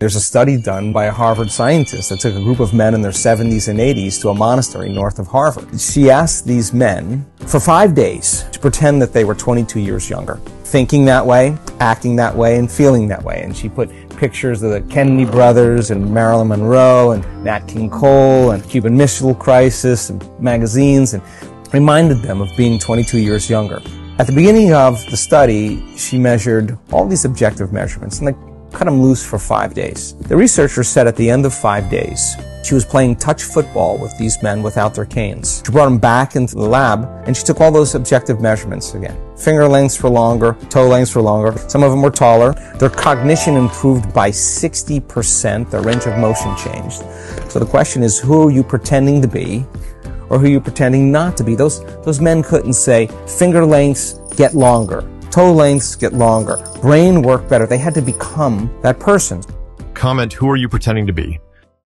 There's a study done by a Harvard scientist that took a group of men in their 70s and 80s to a monastery north of Harvard. She asked these men for five days to pretend that they were 22 years younger, thinking that way, acting that way, and feeling that way. And she put pictures of the Kennedy brothers and Marilyn Monroe and Nat King Cole and Cuban Missile Crisis and magazines and reminded them of being 22 years younger. At the beginning of the study, she measured all these objective measurements and they cut him loose for five days. The researchers said at the end of five days, she was playing touch football with these men without their canes. She brought them back into the lab and she took all those objective measurements again. Finger lengths were longer, toe lengths were longer, some of them were taller. Their cognition improved by 60%, their range of motion changed. So the question is, who are you pretending to be or who are you pretending not to be? Those, those men couldn't say, finger lengths get longer toe lengths get longer, brain work better. They had to become that person. Comment, who are you pretending to be?